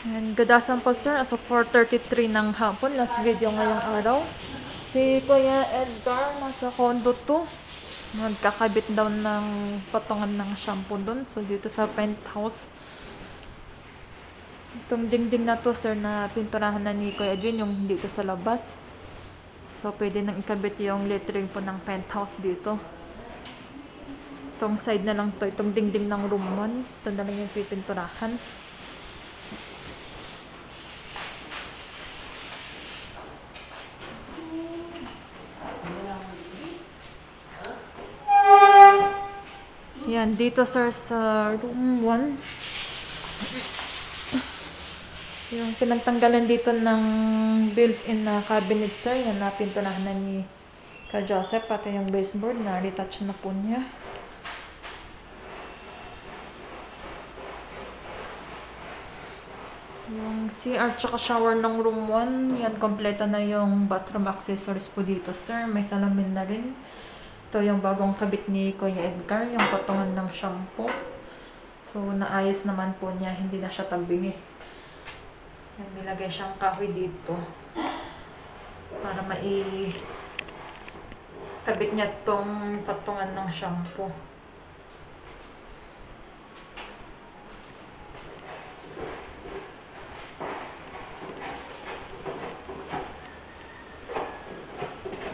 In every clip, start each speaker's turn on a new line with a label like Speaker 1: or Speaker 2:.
Speaker 1: And good po sir. As of 4.33 ng hapon, last video ngayong araw. Si Kuya Edgar nasa condo 2. Nagkakabit daw ng patungan ng shampoo doon. So dito sa penthouse. Itong dingding na to sir na pinturahan na ni Kuya Edwin yung dito sa labas. So pwede nang ikabit yung lettering po ng penthouse dito. Itong side na lang to, itong dingding ng room 1. Ito na lang yung pipinturahan. Yan, dito sir sa room 1. Yung pinagtanggalan dito ng built-in na cabinet sir, yan napintunahan na ni ka Joseph, pati yung baseboard na retouch na po niya. Yung CR tsaka shower ng room 1, yan kompleto na yung bathroom accessories po dito sir. May salamin na rin. Ito yung bagong kabit ni Kuya Edgar, yung patungan ng shampoo. So, naayos naman po niya, hindi na siya tabingi. Yan, nilagay siyang kahoy dito. Para mai kabit niya tong patungan ng shampoo.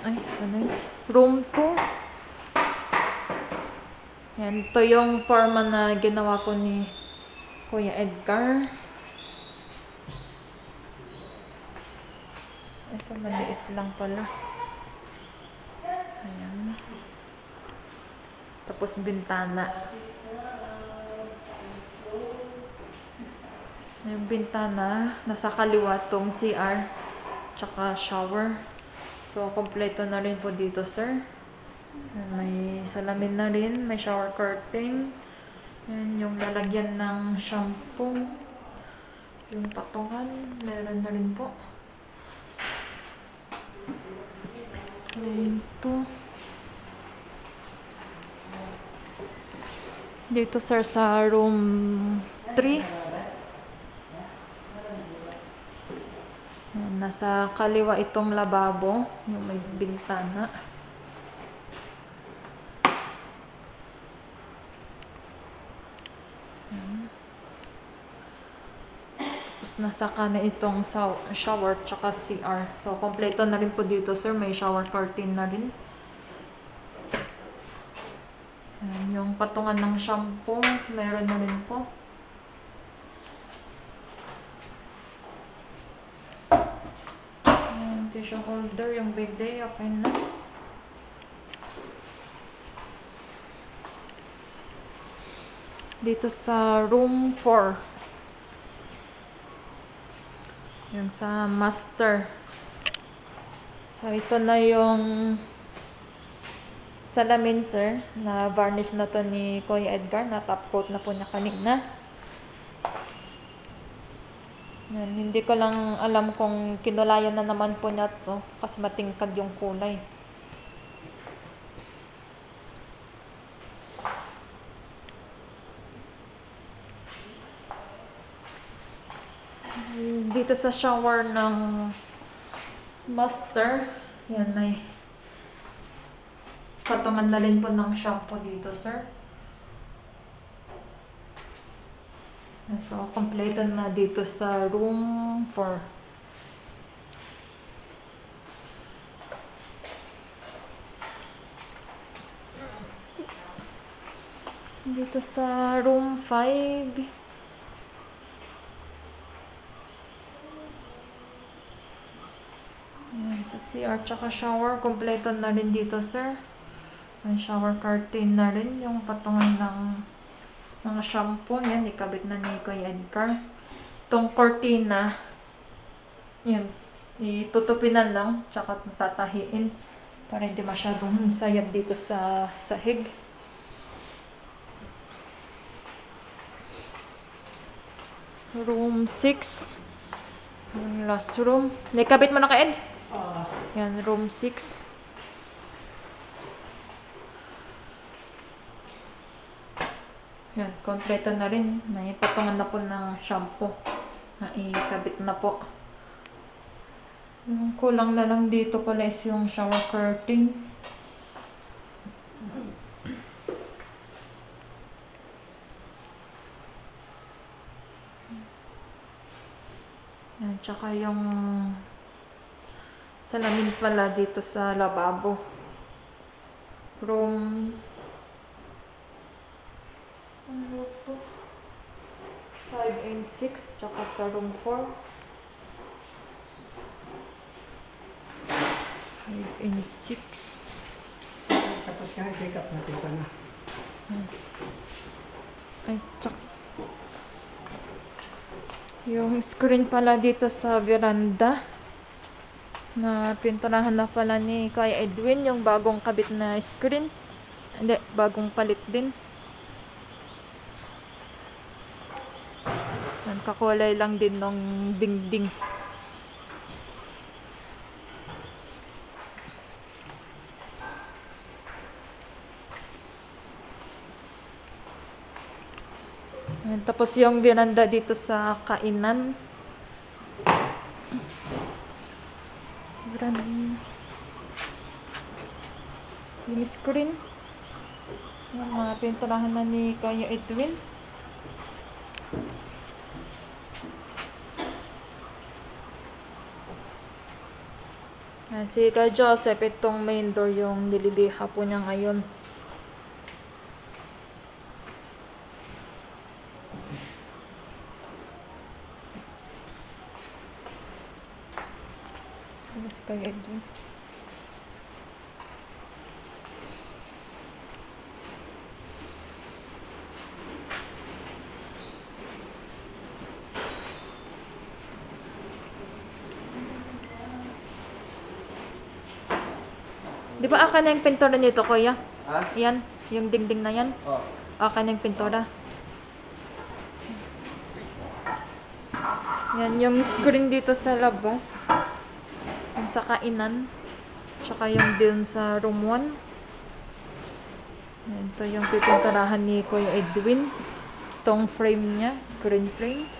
Speaker 1: Ay, sana yun? Room 2. Yan, ito yung forma na ginawa ko ni Kuya Edgar. Ay, sa maliit lang pala. Ayan. Tapos bintana. Yung bintana, nasa kaliwa tong CR, tsaka shower. So, kompleto na rin po dito, sir. May salamin na rin, may shower curtain. Yan, yung lalagyan ng shampoo. Yung patungan, meron na rin po. 2. Dito, sir, sa room 3. Ayan, nasa kaliwa itong lababo, yung may bintana. Tapos nasa kanan itong shower tsaka CR. So, kompleto na rin po dito, sir. May shower curtain na rin. Ayan, yung patungan ng shampoo, meron na rin po. Yung tissue holder, yung bidet, okay na. Dito sa room 4. Yung sa master. So, ito na yung salamin, sir, na varnish na to ni Kuya Edgar. Na top coat na po niya kanina. Yan, hindi ko lang alam kung kinulayan na naman po niya to kasi matingkad yung kulay. Dito sa shower ng master, yan may patungan na rin po ng shampoo dito, sir. So, kompleto na dito sa room 4. Dito sa room 5. Ayan, sa CR tsaka shower, kompleto na rin dito, sir. May shower curtain na rin, yung patungan ng mga shampoo. Yan, ikabit na ni Kuya Edgar. Itong cortina, yan, itutupin na lang, tsaka tatahiin para hindi masyadong sayad dito sa sahig. Room 6. Yung last room. Naikabit mo na ka, Ed? Yan, room 6. Yan, kompleto na rin. May patungan na po ng shampoo. Naikabit na po. Yung kulang na lang dito pala is yung shower curtain. Yan, tsaka yung salamin pala dito sa lababo. Room ano to? 5 and 6, tsaka sa room 4. 5 and 6.
Speaker 2: Tapos nga, i-check up natin pa na.
Speaker 1: Ay, tsaka. Yung screen pala dito sa veranda. Na pinturahan na pala ni Kuya Edwin yung bagong kabit na screen. Hindi, bagong palit din. Yan, kakulay lang din nung dingding. Tapos yung veranda dito sa kainan. Veranda. Yung screen. Yan, mga pinturahan na ni Kuya Edwin. Si Kuya Joseph, itong main door yung nililiha po niya ngayon. Sino si Kuya Edwin? Di ba akin na yung pintura nito, Kuya?
Speaker 2: Ha?
Speaker 1: Yan, yung dingding na yan.
Speaker 2: Oh.
Speaker 1: Akin na yung pintura. Yan, yung screen dito sa labas. Yung sa kainan. Tsaka yung din sa room 1. Yan, ito yung pipinturahan ni Kuya Edwin. Itong frame niya, screen frame.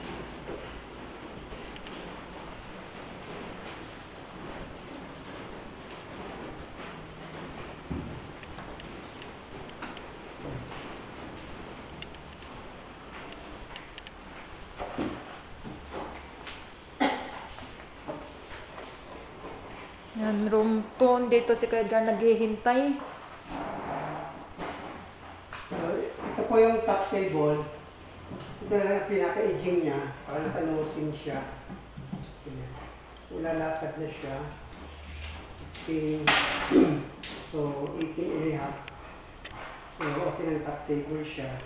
Speaker 1: Yan, room 2. Dito si Kuya Edgar naghihintay.
Speaker 2: So, ito po yung top table. Ito lang ang pinaka-edging niya. Para nakanosing siya. So, lalakad na siya. 18. so, 18 and a half. So, okay ng top table siya.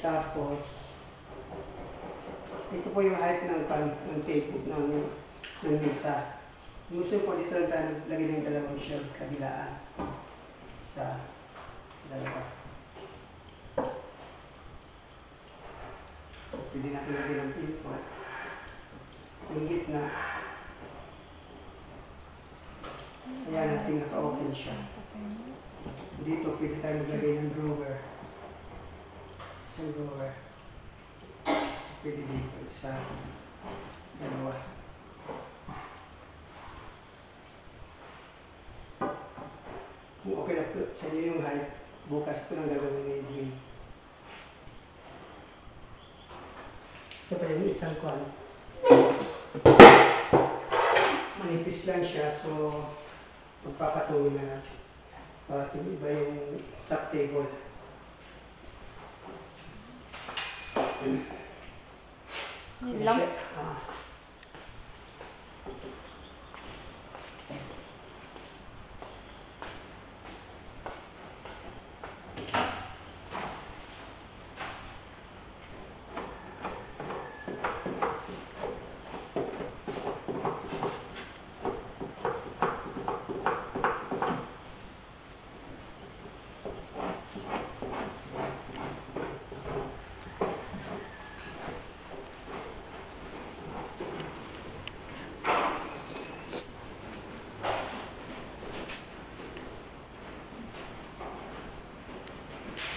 Speaker 2: Tapos, ito po yung height ng, ng table, ng, ng mesa. Gusto po dito lang tayo lagay ng dalawang shelf kabilaan sa dalawa. Pwede natin lagyan ng pinto. Yung gitna. Ayan natin naka-open siya. Dito pwede tayo maglagay ng drawer. Isang drawer. So, pwede dito isa. Dalawa. Kung okay na po sa inyo yung height, bukas ko nang gagawin ni Edwin. Ito pa yung isang kwan. Manipis lang siya, so magpapatuloy na natin. Para iba yung top table.
Speaker 1: Yun lang.
Speaker 2: Ah.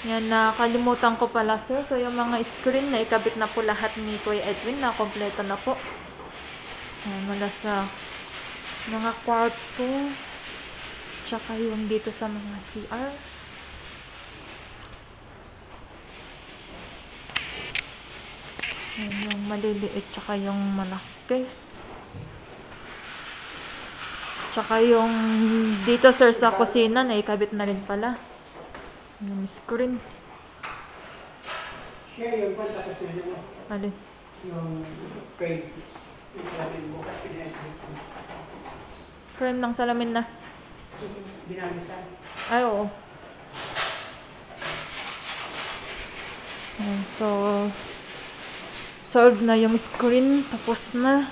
Speaker 1: Yan, nakalimutan ko pala sir. So, yung mga screen na ikabit na po lahat ni Kuya Edwin na kompleto na po. Yan, mula sa mga kwarto. Tsaka yung dito sa mga CR. Yan, yung maliliit tsaka yung malaki. Tsaka yung dito sir sa kusina na ikabit na rin pala. Yung screen.
Speaker 2: Siya yung pan, tapos na yung,
Speaker 1: Alin?
Speaker 2: yung frame. Yung mo, bukas pinag-edit.
Speaker 1: Frame ng salamin na.
Speaker 2: Dinamisan.
Speaker 1: Ay, oo. Ayan, so, solved na yung screen. Tapos na.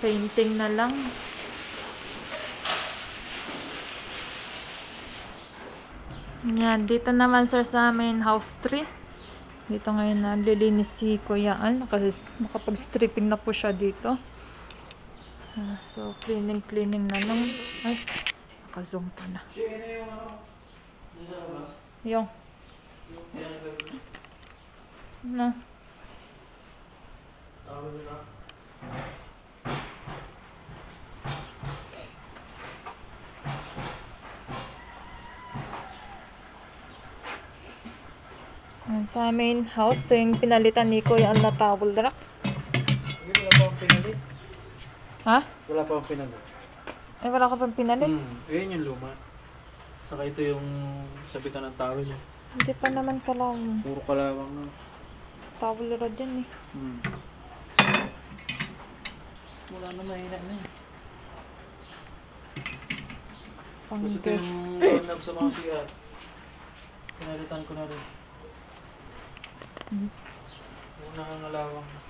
Speaker 1: Painting na lang. Yan, dito naman sir sa amin house 3. Dito ngayon naglilinis si Kuya Al. Kasi nakapag-stripping na po siya dito. Ah, So, cleaning, cleaning na lang. Ay, naka-zoom pa na.
Speaker 3: Yung
Speaker 1: na.
Speaker 3: Tawag na.
Speaker 1: Yan, sa main house, ito yung pinalitan ni Kuya Al na towel rack.
Speaker 3: Wala pa akong pinalit.
Speaker 1: Ha?
Speaker 3: Wala pa akong pinalit.
Speaker 1: Ay, wala ka pang pinalit?
Speaker 3: Hmm, ayun yung luma. Saka ito yung sabitan ng towel niya.
Speaker 1: Hindi pa naman pala
Speaker 3: Puro kalawang na.
Speaker 1: towel rod yan eh.
Speaker 3: Hmm. Wala na mahina na eh.
Speaker 1: Pang
Speaker 3: Gusto ko yung doorknob sa mga CR. Pinalitan ko na rin.
Speaker 1: Hmm.
Speaker 3: Una ang alawang.